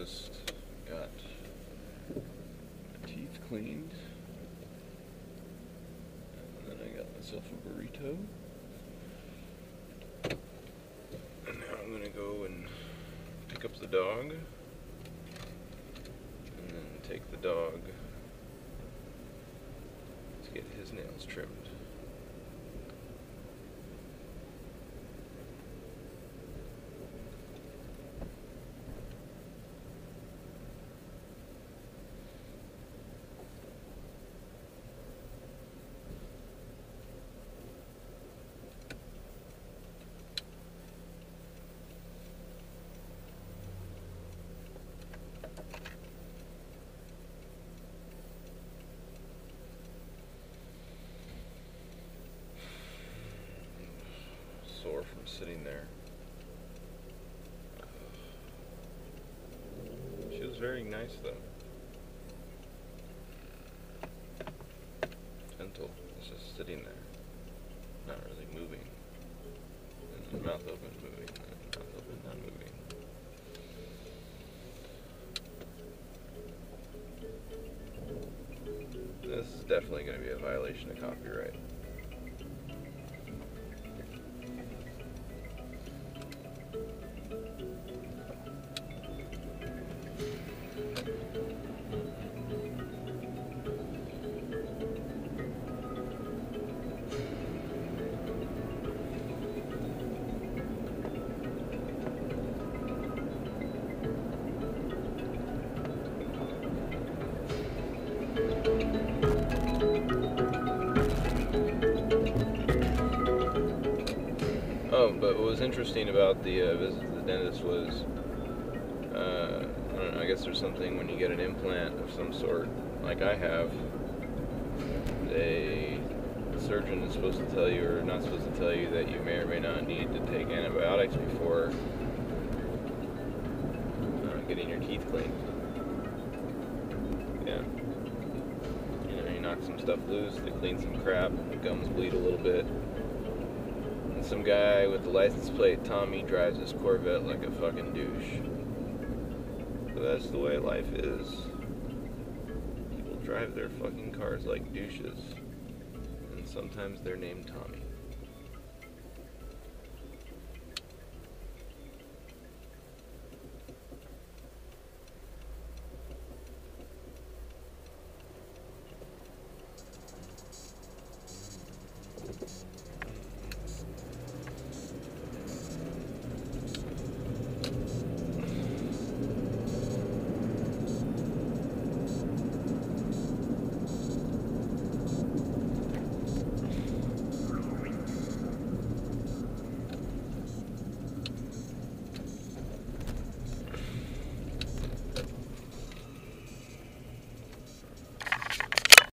just got my teeth cleaned. And then I got myself a burrito. And now I'm gonna go and pick up the dog. And then take the dog to get his nails trimmed. Sore from sitting there. She was very nice though. Gentle. It's just sitting there. Not really moving. And mouth open moving. And mouth open not moving. This is definitely going to be a violation of copyright. Oh, but what was interesting about the uh, visit to the dentist was, uh, I, don't know, I guess there's something when you get an implant of some sort, like I have, they, the surgeon is supposed to tell you or not supposed to tell you that you may or may not need to take antibiotics before uh, getting your teeth cleaned. Yeah. You know, you knock some stuff loose, they clean some crap, the gums bleed a little bit. And some guy with the license plate Tommy drives his Corvette like a fucking douche. But that's the way life is. People drive their fucking cars like douches. And sometimes they're named Tommy.